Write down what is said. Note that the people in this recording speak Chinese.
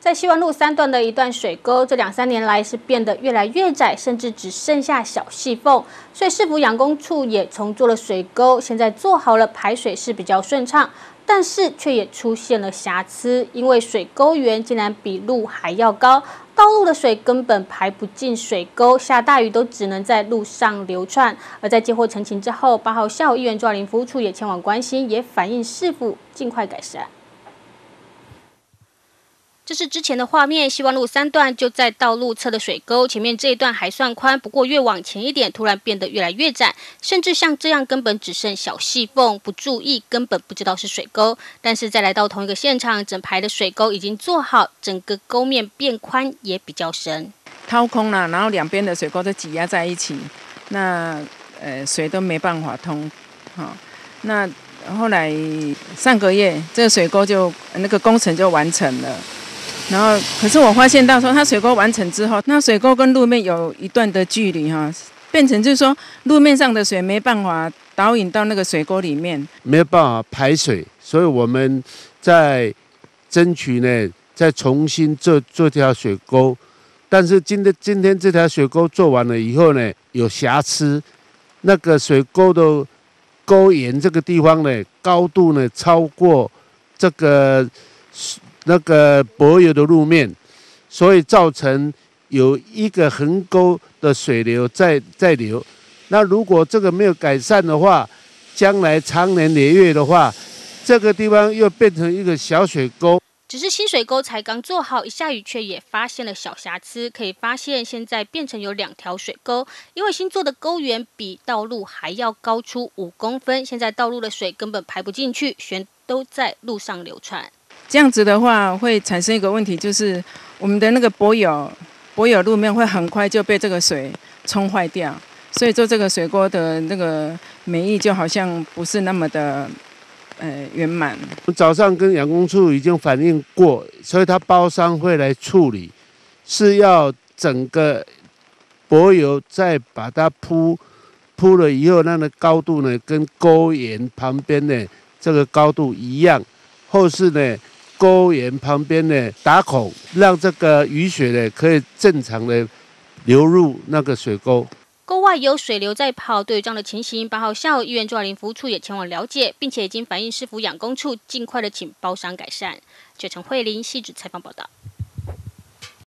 在西湾路三段的一段水沟，这两三年来是变得越来越窄，甚至只剩下小细缝。所以市府养工处也重做了水沟，现在做好了排水是比较顺畅，但是却也出现了瑕疵，因为水沟源竟然比路还要高，道路的水根本排不进水沟，下大雨都只能在路上流窜。而在接获澄清之后，八号下午议员抓林服务处也前往关心，也反映市府尽快改善。这是之前的画面，希望路三段就在道路侧的水沟前面这一段还算宽，不过越往前一点，突然变得越来越窄，甚至像这样根本只剩小细缝，不注意根本不知道是水沟。但是再来到同一个现场，整排的水沟已经做好，整个沟面变宽也比较深，掏空了，然后两边的水沟都挤压在一起，那呃水都没办法通，好，那后来上个月这个水沟就那个工程就完成了。然后，可是我发现到说，它水沟完成之后，那水沟跟路面有一段的距离哈，变成就是说，路面上的水没办法导引到那个水沟里面，没有办法排水，所以我们在争取呢，再重新做做条水沟。但是今天今天这条水沟做完了以后呢，有瑕疵，那个水沟的沟沿这个地方呢，高度呢超过这个。那个柏油的路面，所以造成有一个横沟的水流在在流。那如果这个没有改善的话，将来长年累月的话，这个地方又变成一个小水沟。只是新水沟才刚做好，一下雨却也发现了小瑕疵。可以发现，现在变成有两条水沟，因为新做的沟源比道路还要高出五公分，现在道路的水根本排不进去，全都在路上流窜。这样子的话，会产生一个问题，就是我们的那个柏油柏油路面会很快就被这个水冲坏掉，所以做这个水沟的那个美意就好像不是那么的呃圆满。早上跟养工处已经反映过，所以他包商会来处理，是要整个柏油再把它铺铺了以后，那个高度呢跟沟沿旁边的这个高度一样，后市呢。沟沿旁边呢打孔，让这个雨水呢可以正常的流入那个水沟。沟外有水流在跑，对于这样的情形，八号下午医院助林服务处也前往了解，并且已经反映市府养工处尽快的请包商改善。九成惠林细致采访报道。